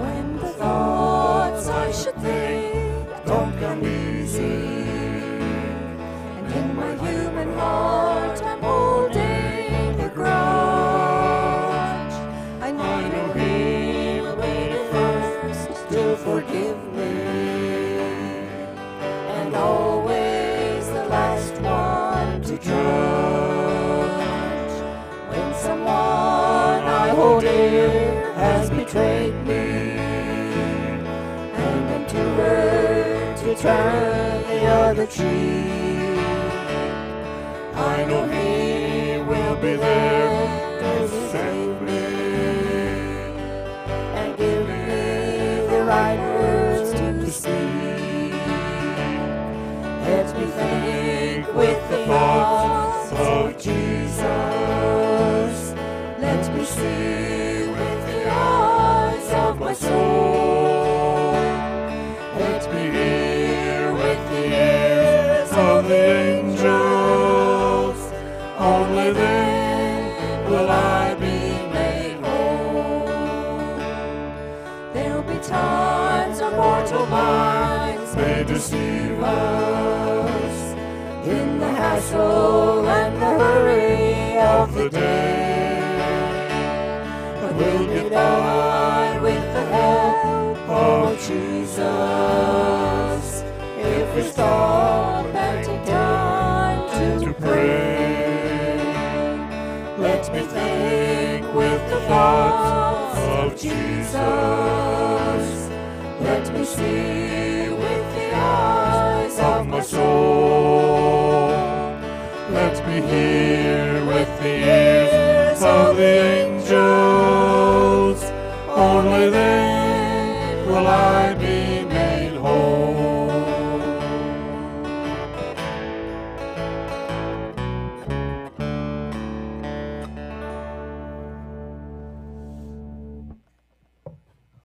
When the thoughts I should think don't come easy, and in my human heart I'm holding the grudge, I know He'll be waiting first to forgive. Turn the other cheek. I know He will be there to save me and give me the right words to speak. Let me think with the thoughts mortal minds may deceive us in the hassle and the hurry of the day. But we'll get by with the help of Jesus if we stop and take time to pray. Let me think with the thoughts of Jesus. With the eyes of my soul. Let me hear with the ears of the angels.